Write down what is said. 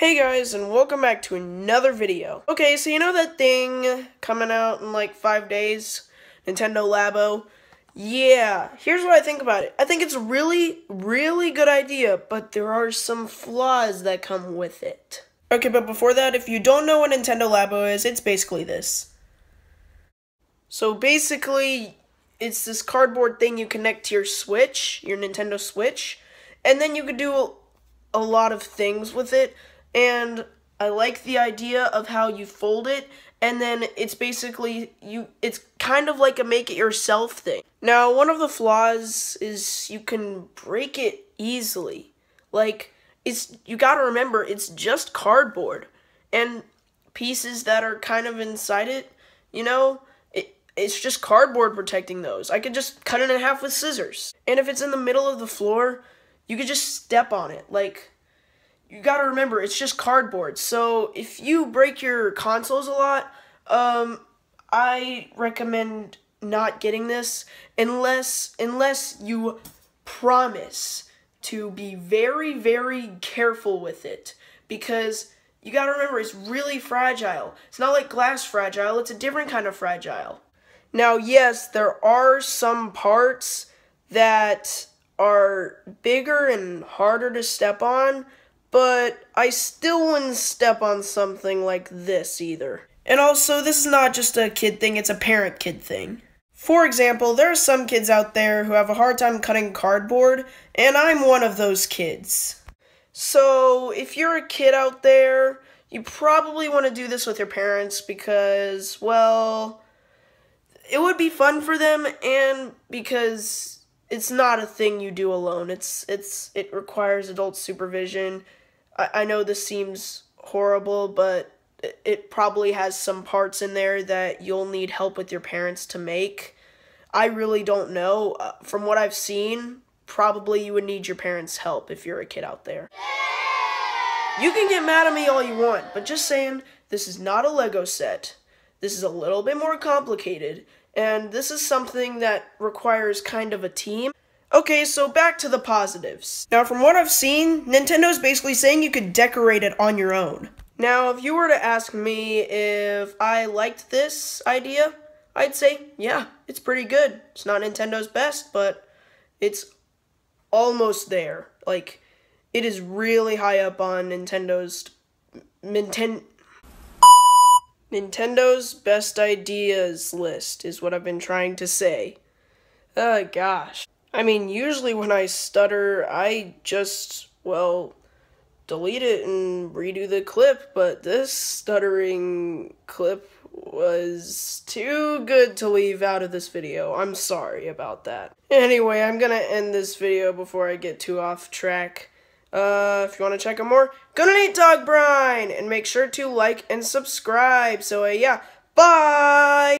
Hey guys, and welcome back to another video. Okay, so you know that thing coming out in like five days? Nintendo Labo? Yeah, here's what I think about it. I think it's a really, really good idea, but there are some flaws that come with it. Okay, but before that, if you don't know what Nintendo Labo is, it's basically this. So basically, it's this cardboard thing you connect to your Switch, your Nintendo Switch, and then you could do a lot of things with it and I like the idea of how you fold it and then it's basically you it's kind of like a make it yourself thing. Now, one of the flaws is you can break it easily. Like it's you got to remember it's just cardboard and pieces that are kind of inside it, you know, it it's just cardboard protecting those. I could just cut it in half with scissors. And if it's in the middle of the floor, you could just step on it. Like you gotta remember it's just cardboard. So if you break your consoles a lot, um, I recommend not getting this unless unless you promise to be very very careful with it because you got to remember it's really fragile. It's not like glass fragile, it's a different kind of fragile. Now, yes, there are some parts that are bigger and harder to step on, but I still wouldn't step on something like this either. And also, this is not just a kid thing, it's a parent kid thing. For example, there are some kids out there who have a hard time cutting cardboard, and I'm one of those kids. So, if you're a kid out there, you probably want to do this with your parents because, well, it would be fun for them and because it's not a thing you do alone. It's it's it requires adult supervision I, I know this seems horrible, but it probably has some parts in there that you'll need help with your parents to make. I really don't know. Uh, from what I've seen, probably you would need your parents' help if you're a kid out there. You can get mad at me all you want, but just saying, this is not a Lego set. This is a little bit more complicated, and this is something that requires kind of a team. Okay, so back to the positives. Now, from what I've seen, Nintendo's basically saying you could decorate it on your own. Now, if you were to ask me if I liked this idea, I'd say, yeah, it's pretty good. It's not Nintendo's best, but it's almost there. Like, it is really high up on Nintendo's Ninten Nintendo's best ideas list is what I've been trying to say. Oh gosh. I mean, usually when I stutter, I just, well, delete it and redo the clip, but this stuttering clip was too good to leave out of this video. I'm sorry about that. Anyway, I'm gonna end this video before I get too off track. Uh, if you want to check out more, go to Nate Dog Brine and make sure to like and subscribe. So, uh, yeah, bye!